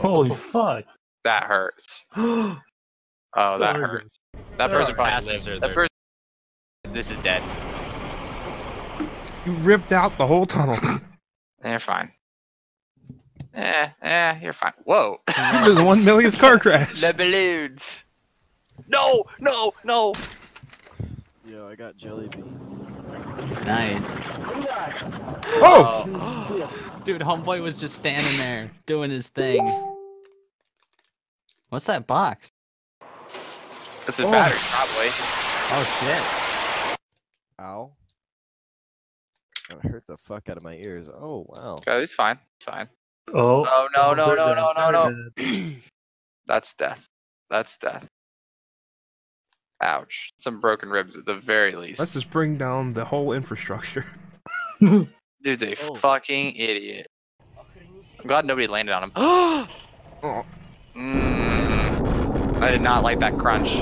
Holy fuck. That hurts. oh, that Sorry. hurts. That There person probably passages lived. are That there. person. This is dead. You ripped out the whole tunnel. You're fine. Eh, eh, you're fine. Whoa. You're the one millionth car crash. the balloons. No, no, no. Yo, I got jelly beans. Nice. Oh! Oh. Dude, homeboy was just standing there doing his thing. What's that box? That's a Oh. battery, probably. Oh shit. Ow. That hurt the fuck out of my ears. Oh wow. Okay, he's fine. It's fine. Oh. Oh, no, no, we're no, no, no, no. That's death. That's death. Ouch. Some broken ribs at the very least. Let's just bring down the whole infrastructure. Dude's a Oh. fucking idiot. I'm glad nobody landed on him. Oh. Mm. I did not like that crunch.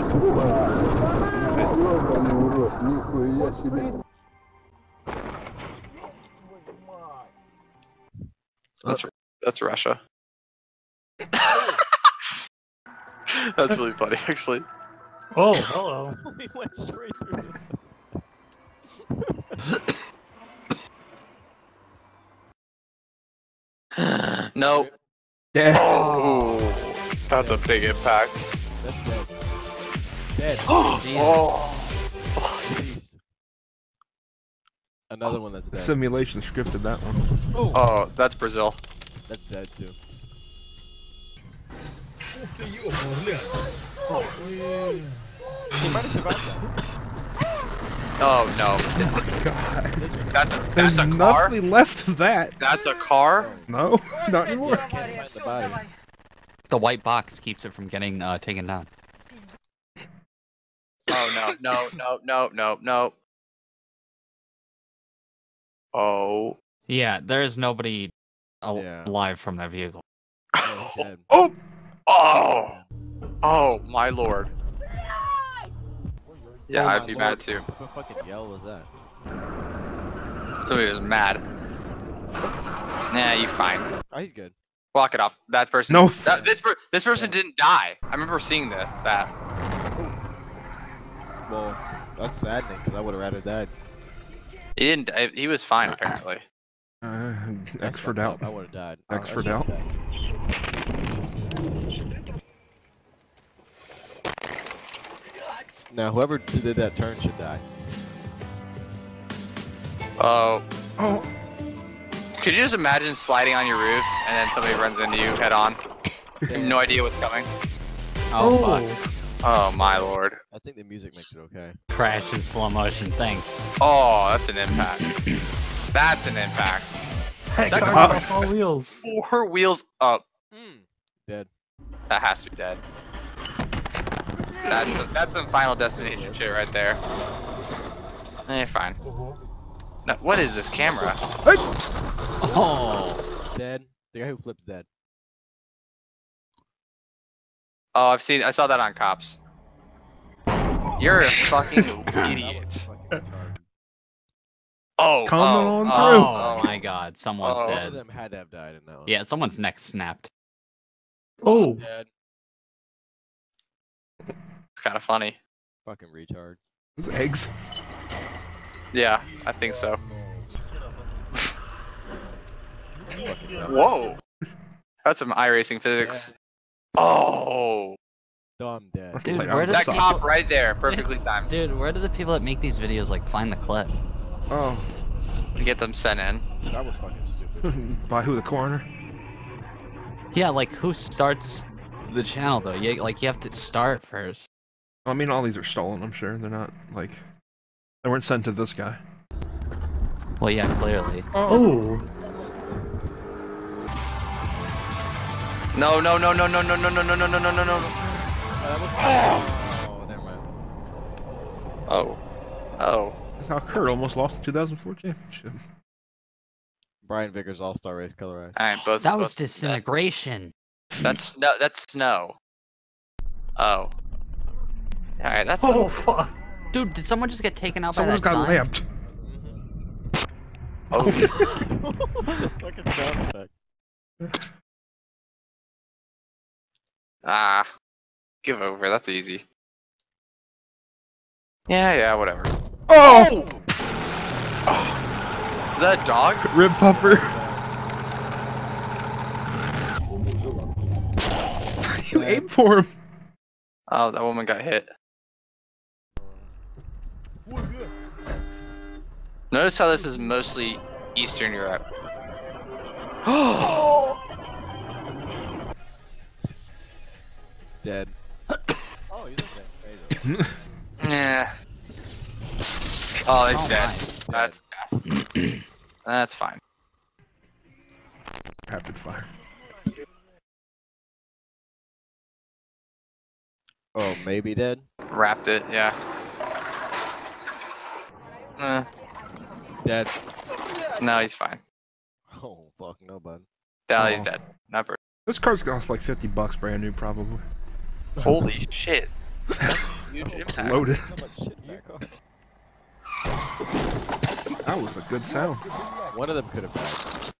That's that's Russia. that's really funny, actually. Oh, hello. we went straight through. no. Dead. Oh, that's a big impact. That's dead. Dead. Oh, Deceased. Another one that's dead. Simulation scripted that one. oh, oh, that's Brazil. that's dead too. He might have survived that. Oh no, This- Oh my god. This one. that's a There's that's a car. nothing left of that. That's a car. No, not anymore. The. The white box keeps it from getting uh, taken down. Oh no, no, no, no, no, no. Oh. Yeah, there is nobody al- Yeah. alive from that vehicle. Oh, dead. Oh! Oh. Oh my lord. Yeah, Oh I'd be lord. mad too. What fucking yell was that? Somebody was mad. Nah, you fine. Oh, he's good. Walk it off. That person. No. That, this per, this person didn't die. I remember seeing the, that. Well, that's saddening because I would have rather died. He didn't. die- He was fine apparently. Uh, That's X for doubt. I would have died. X I- I for should've doubt. Now, whoever did that turn should die. Oh. Oh, Could you just imagine sliding on your roof and then somebody runs into you head on? You have no idea what's coming. Oh, oh. fuck. Oh my lord. I think the music makes it okay. Crash in slow motion, thanks. Oh, that's an impact. That's an impact. Heck, That car car- off all wheels. Four wheels up. Hmm. Dead. That has to be dead. That's that's some Final Destination shit right there. Eh, fine. No, what is this camera? Oh, Dead. The guy who flips dead. Oh, I've seen. I saw that on Cops. You're a fucking idiot. fucking. Oh, Coming oh, on oh, through. oh my god, someone's Oh. Both of dead. them had to have died in that one. Yeah, someone's neck snapped. Oh, Dead. It's kind of funny. Fucking retard. those eggs. Yeah, I think so. Whoa, that's some iRacing physics. Oh, Dumb dead. Dude, Like, where I'm does that the cop right there, perfectly timed. Dude, where do the people that make these videos like find the clip? Oh, And Get them sent in. That was fucking stupid. by who? The coroner? Yeah, like who starts the channel though? You like you have to start first. I mean, all these are stolen. I'm sure they're not like they weren't sent to this guy. Well, yeah, clearly. oh. No, no, no, no, no, no, no, no, no, no, no, no, no, no. Oh, that was oh, never mind. Oh, oh. That's how Kurt almost lost the 2004 championship. Brian Vickers All Star Race colorized. All right, both. That was both- disintegration. That's no. That's snow. Oh. All right, that's. Oh, fuck. Dude, did someone just get taken out Someone's by that got sign? lamped. Oh. fucking sound effect. Ah, give over. That's easy. Yeah, yeah, whatever. Oh! Oh. Is that a dog? Rib pupper. you aim for him. Oh, that woman got hit. Notice how this is mostly Eastern Europe. Oh! Dead. oh, he's okay. Yeah. Oh, he's Oh dead. my. That's death. That's fine. Rapid fire. Oh, maybe dead. Wrapped it, yeah. Uh, Dead. no, he's fine. Oh, fuck no, bud. No, he's Oh. dead. Not bird. This car's cost like 50 bucks brand new, probably. Holy shit. Huge impact. Loaded. So much shit in that was a good sound. One of them could have died.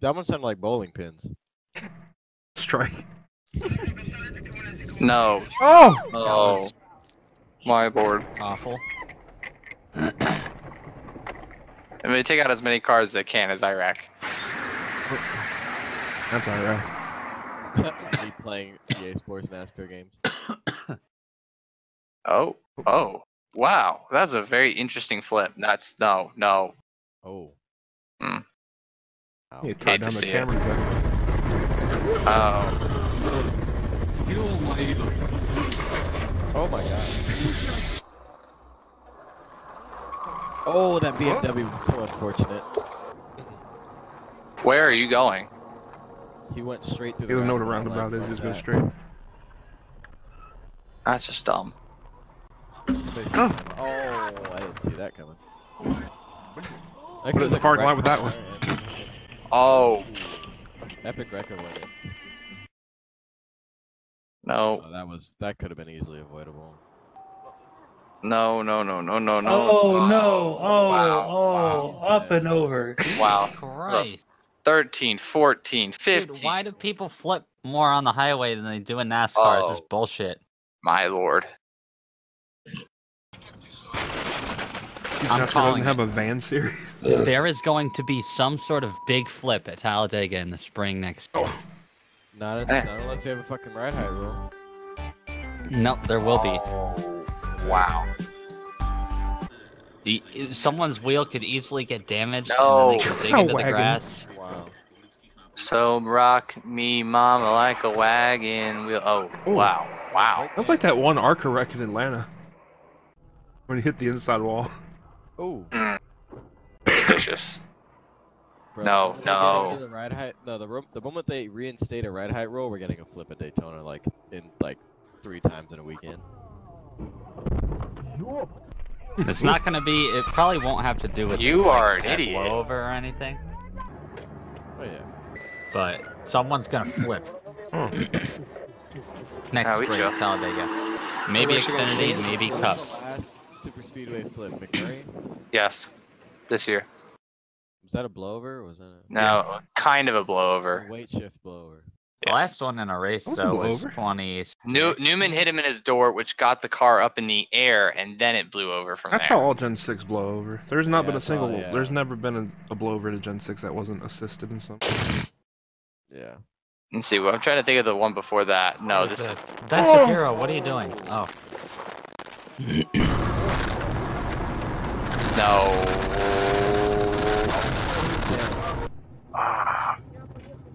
That one sounded like bowling pins. Strike. No. Oh! Oh. My board. Awful. I mean, take out as many cars as they can as Iraq. That's alright. Me playing EA Sports NASCAR games. Oh. Oh. Wow. That's a very interesting flip. That's no, no. Oh. Hmm. Ow. You tie Hate to down the see it. camera better. Oh. Oh my god. Oh, that BMW was so unfortunate. Where are you going? He went straight through He the doesn't know what a roundabout, roundabout is, like just go straight. That's just dumb. Oh. Oh, I didn't see that coming. That Put it in the parking lot with that one. Oh. Epic record wins. No. Oh, that was that could have been easily avoidable. No, no, no, no, no, no. Oh no! Oh, wow, oh, wow. up and over. Wow. Christ. 13, 14, 15. Dude, why do people flip more on the highway than they do in NASCAR? This is Oh. bullshit. My lord. He's I'm calling doesn't have a van series. There is going to be some sort of big flip at Talladega in the spring next year. Oh, Not, Eh. not unless we have a fucking ride height rule. No, there will be. Wow. The- Someone's wheel could easily get damaged, No. and then they could dig A into the wagon. grass. Wow. So rock me, mama, like a wagon wheel. Oh, Ooh. wow. Wow. that's like that one Arca wreck in Atlanta. When he hit the inside wall. Oh. Mm. Suspicious. Bro, No, the moment they get rid no. The ride height. No, the the moment they reinstate a ride height rule, we're getting a flip at Daytona like in like three times in a weekend. It's not going to be. It probably won't have to do with You like, are an idiot. blowover or anything. Oh yeah. But someone's going to flip Oh. next spring Talladega. Maybe we actually gonna see Xfinity, maybe What Cup. was the Last super speedway flip, McMurray. Yes. This year. Was that a blowover? Or was that a, No, kind of a a blowover. weight shift blowover? The Yes. last one in a race That was a though was blowover. 20. New- Newman hit him in his door, which got the car up in the air, and then it blew over from That's there. how all Gen 6 blow over. There's not Yeah, been a that's all, single. yeah. There's never been a, a blowover to Gen 6 that wasn't assisted in some. Yeah. Let's see. Well, I'm trying to think of the one before that. No, What this is is Ben Oh! Shapiro. What are you doing? Oh, no.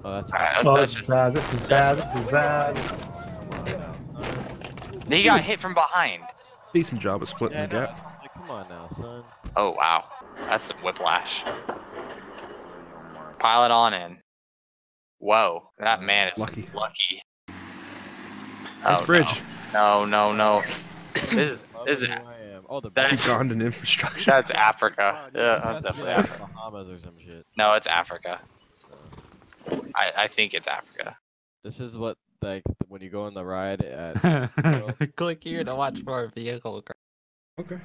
Ah, Oh, that's Alright, fine. Oh, that's- this is bad. This is bad. This is bad. he got hit from behind. Decent job of splitting Yeah, the no, gap. like, come on now, son. Oh wow, that's some whiplash. Pile it on in. Whoa, that man is Lucky. lucky. Nice Oh, bridge. No, no, no. no. This is Love this is who I am. Oh, the That's- bridge. Ugandan infrastructure. that's Africa. Wow, dude, Yeah, this has to be definitely Africa. Bahamas or some shit. No, it's Africa. I I think it's Africa. This is what like when you go on the ride at. click here to watch more vehicle. cra- Okay.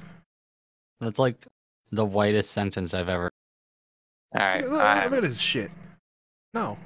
That's like the whitest sentence I've ever. All right. Look, look I'm- at his shit. No.